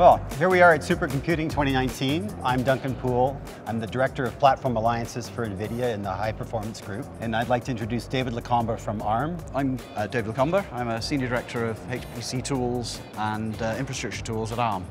Well, here we are at Supercomputing 2019. I'm Duncan Poole. I'm the Director of Platform Alliances for NVIDIA in the High Performance Group. And I'd like to introduce David Lecomber from ARM. I'm uh, David Lecomber. I'm a Senior Director of HPC Tools and uh, Infrastructure Tools at ARM.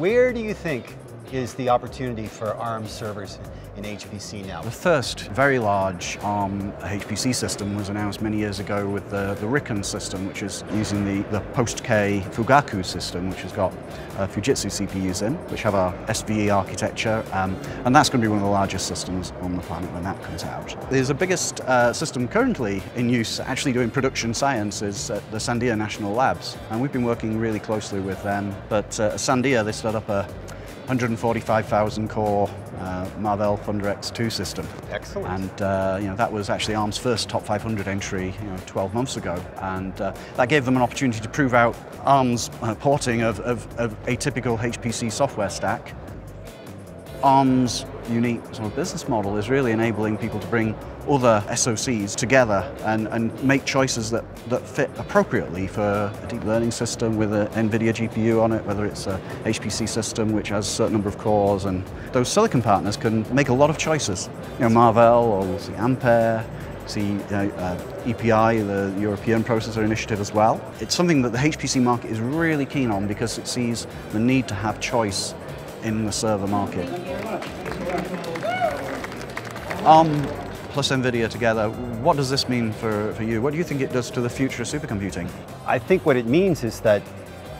Where do you think is the opportunity for ARM servers in HPC now? The first very large ARM HPC system was announced many years ago with the, the RIKEN system, which is using the, the post-K Fugaku system, which has got uh, Fujitsu CPUs in, which have our SVE architecture, um, and that's going to be one of the largest systems on the planet when that comes out. There's the biggest uh, system currently in use, actually doing production science, is at the Sandia National Labs, and we've been working really closely with them. But uh, Sandia, they set up a 145,000 core uh, Marvell Thunder X2 system. Excellent. And uh, you know that was actually ARM's first top 500 entry you know, 12 months ago, and uh, that gave them an opportunity to prove out ARM's uh, porting of, of, of a typical HPC software stack. ARM's unique sort of business model is really enabling people to bring other SOCs together and, and make choices that, that fit appropriately for a deep learning system with an NVIDIA GPU on it, whether it's a HPC system which has a certain number of cores, and those silicon partners can make a lot of choices. You know, Marvell or we'll see Ampere, see you know, uh, EPI, the European Processor Initiative as well. It's something that the HPC market is really keen on because it sees the need to have choice in the server market. ARM plus NVIDIA together, what does this mean for, for you? What do you think it does to the future of supercomputing? I think what it means is that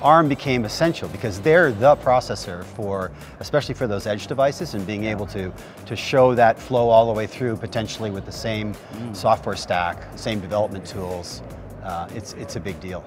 ARM became essential because they're the processor for, especially for those edge devices and being able to, to show that flow all the way through potentially with the same mm. software stack, same development tools. Uh, it's, it's a big deal.